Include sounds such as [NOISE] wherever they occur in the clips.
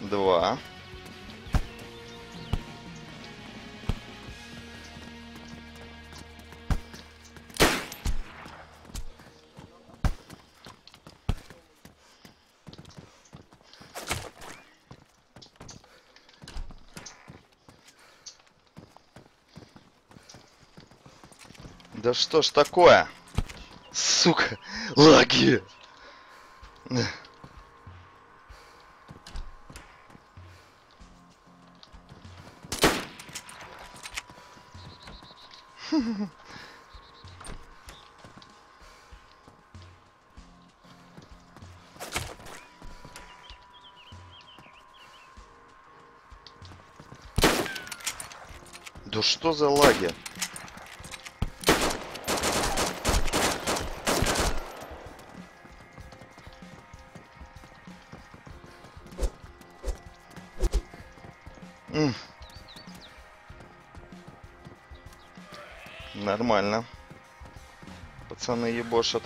Два. Да что ж такое? Сука, [LAUGHS] лаги! Да что за лаги? М. Нормально. Пацаны ебошат.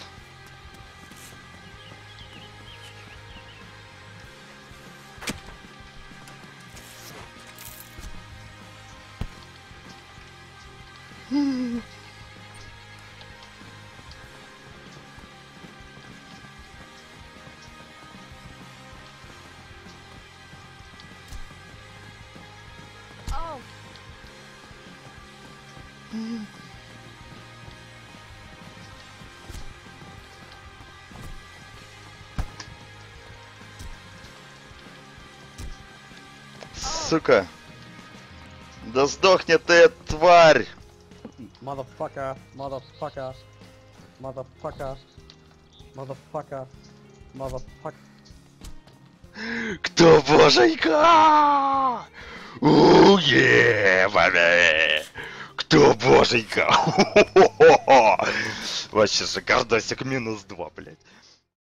Oh, Сука. Да сдохни ты, тварь! Motherfucker, motherfucker, motherfucker, motherfucker, motherfucker. Кто боженька? Уе, бабе! Кто боженька? Вообще шикардосик минус два.